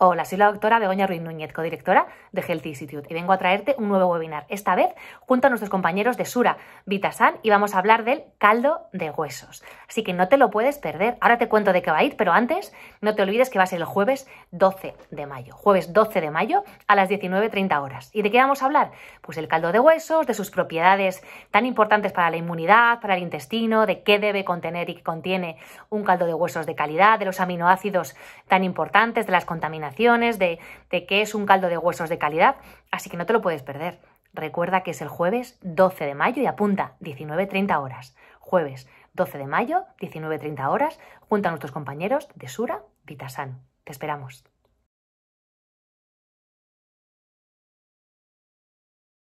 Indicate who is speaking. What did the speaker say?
Speaker 1: Hola, soy la doctora Begoña Ruiz Núñez, codirectora de Healthy Institute, y vengo a traerte un nuevo webinar, esta vez junto a nuestros compañeros de Sura Vitasan, y vamos a hablar del caldo de huesos. Así que no te lo puedes perder. Ahora te cuento de qué va a ir, pero antes no te olvides que va a ser el jueves 12 de mayo. Jueves 12 de mayo a las 19.30 horas. ¿Y de qué vamos a hablar? Pues el caldo de huesos, de sus propiedades tan importantes para la inmunidad, para el intestino, de qué debe contener y qué contiene un caldo de huesos de calidad, de los aminoácidos tan importantes, de las contaminaciones de, de qué es un caldo de huesos de calidad, así que no te lo puedes perder. Recuerda que es el jueves 12 de mayo y apunta 19.30 horas. Jueves 12 de mayo, 19.30 horas, junto a nuestros compañeros de Sura Vitasan. Te esperamos.